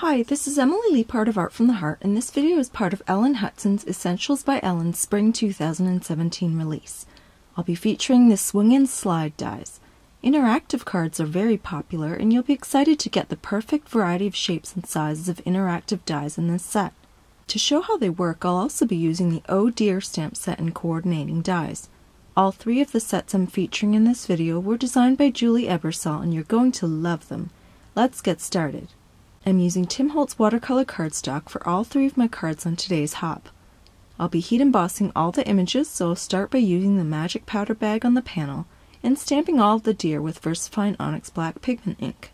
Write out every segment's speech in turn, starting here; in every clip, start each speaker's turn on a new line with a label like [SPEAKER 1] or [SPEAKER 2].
[SPEAKER 1] Hi, this is Emily Leiphart of Art from the Heart, and this video is part of Ellen Hutson's Essentials by Ellen Spring 2017 release. I'll be featuring the Swing and Slide dies. Interactive cards are very popular, and you'll be excited to get the perfect variety of shapes and sizes of interactive dies in this set. To show how they work, I'll also be using the Oh Deer stamp set and coordinating dies. All three of the sets I'm featuring in this video were designed by Julie Ebersole, and you're going to love them. Let's get started. I'm using Tim Holtz watercolor cardstock for all three of my cards on today's hop. I'll be heat embossing all the images, so I'll start by using the magic powder bag on the panel and stamping all of the deer with VersaFine Onyx Black pigment ink.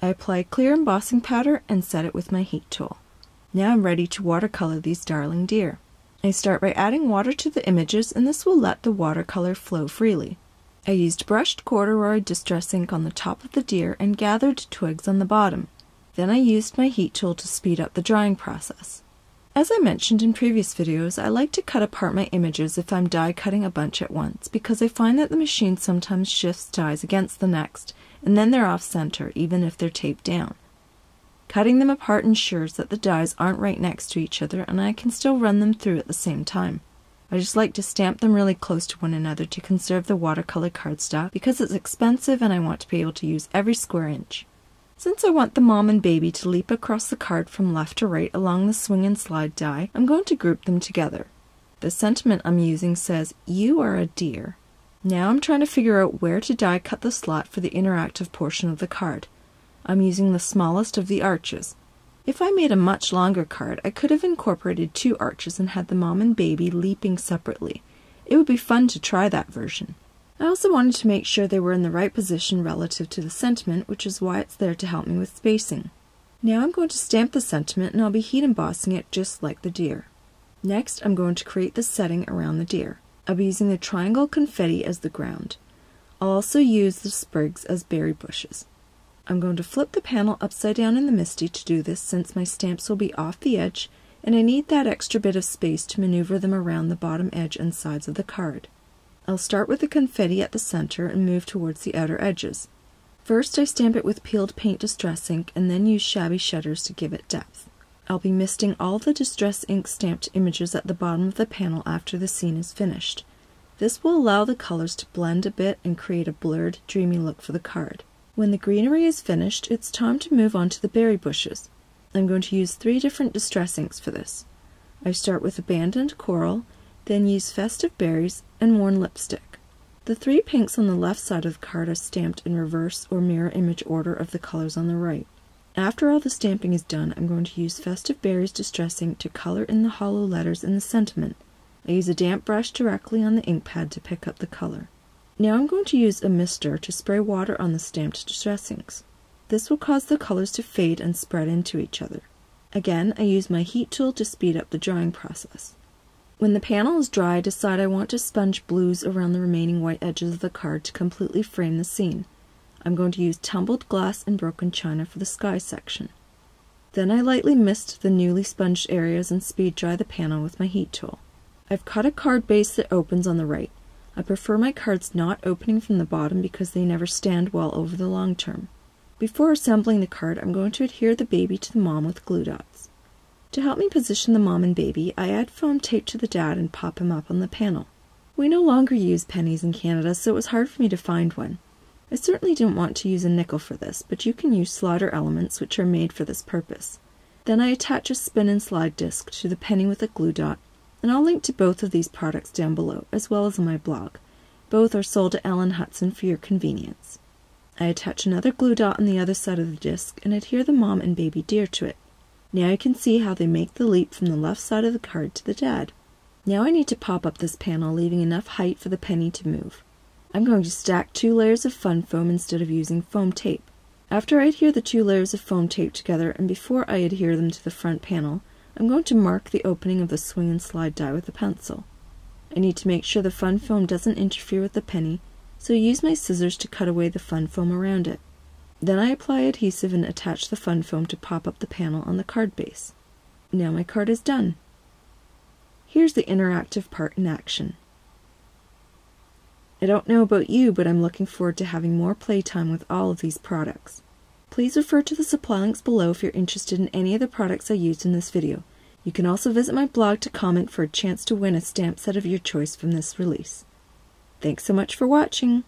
[SPEAKER 1] I apply clear embossing powder and set it with my heat tool. Now I'm ready to watercolor these darling deer. I start by adding water to the images and this will let the watercolor flow freely. I used brushed corduroy distress ink on the top of the deer and gathered twigs on the bottom. Then I used my heat tool to speed up the drying process. As I mentioned in previous videos, I like to cut apart my images if I'm die cutting a bunch at once because I find that the machine sometimes shifts dies against the next and then they're off center even if they're taped down. Cutting them apart ensures that the dies aren't right next to each other and I can still run them through at the same time. I just like to stamp them really close to one another to conserve the watercolor cardstock because it's expensive and I want to be able to use every square inch. Since I want the mom and baby to leap across the card from left to right along the swing and slide die, I'm going to group them together. The sentiment I'm using says, You are a deer. Now I'm trying to figure out where to die cut the slot for the interactive portion of the card. I'm using the smallest of the arches. If I made a much longer card, I could have incorporated two arches and had the mom and baby leaping separately. It would be fun to try that version. I also wanted to make sure they were in the right position relative to the sentiment, which is why it's there to help me with spacing. Now I'm going to stamp the sentiment and I'll be heat embossing it just like the deer. Next, I'm going to create the setting around the deer. I'll be using the triangle confetti as the ground. I'll also use the sprigs as berry bushes. I'm going to flip the panel upside down in the MISTI to do this since my stamps will be off the edge and I need that extra bit of space to maneuver them around the bottom edge and sides of the card. I'll start with the confetti at the center and move towards the outer edges. First I stamp it with peeled paint distress ink and then use shabby shutters to give it depth. I'll be misting all the distress ink stamped images at the bottom of the panel after the scene is finished. This will allow the colors to blend a bit and create a blurred, dreamy look for the card. When the greenery is finished, it's time to move on to the berry bushes. I'm going to use three different distress inks for this. I start with Abandoned Coral, then use Festive Berries and Worn Lipstick. The three pinks on the left side of the card are stamped in reverse or mirror image order of the colors on the right. After all the stamping is done, I'm going to use Festive Berries Distressing to color in the hollow letters in the sentiment. I use a damp brush directly on the ink pad to pick up the color. Now I'm going to use a mister to spray water on the stamped distress inks. This will cause the colors to fade and spread into each other. Again, I use my heat tool to speed up the drying process. When the panel is dry, I decide I want to sponge blues around the remaining white edges of the card to completely frame the scene. I'm going to use tumbled glass and broken china for the sky section. Then I lightly mist the newly sponged areas and speed dry the panel with my heat tool. I've cut a card base that opens on the right. I prefer my cards not opening from the bottom because they never stand well over the long term. Before assembling the card, I'm going to adhere the baby to the mom with glue dots. To help me position the mom and baby, I add foam tape to the dad and pop him up on the panel. We no longer use pennies in Canada, so it was hard for me to find one. I certainly didn't want to use a nickel for this, but you can use slider elements which are made for this purpose. Then I attach a spin and slide disc to the penny with a glue dot and I'll link to both of these products down below, as well as on my blog. Both are sold to Ellen Hutson for your convenience. I attach another glue dot on the other side of the disc and adhere the mom and baby deer to it. Now you can see how they make the leap from the left side of the card to the dad. Now I need to pop up this panel, leaving enough height for the penny to move. I'm going to stack two layers of fun foam instead of using foam tape. After I adhere the two layers of foam tape together and before I adhere them to the front panel, I'm going to mark the opening of the swing and slide die with a pencil. I need to make sure the fun foam doesn't interfere with the penny, so I use my scissors to cut away the fun foam around it. Then I apply adhesive and attach the fun foam to pop up the panel on the card base. Now my card is done. Here's the interactive part in action. I don't know about you, but I'm looking forward to having more playtime with all of these products. Please refer to the supply links below if you're interested in any of the products I used in this video. You can also visit my blog to comment for a chance to win a stamp set of your choice from this release. Thanks so much for watching!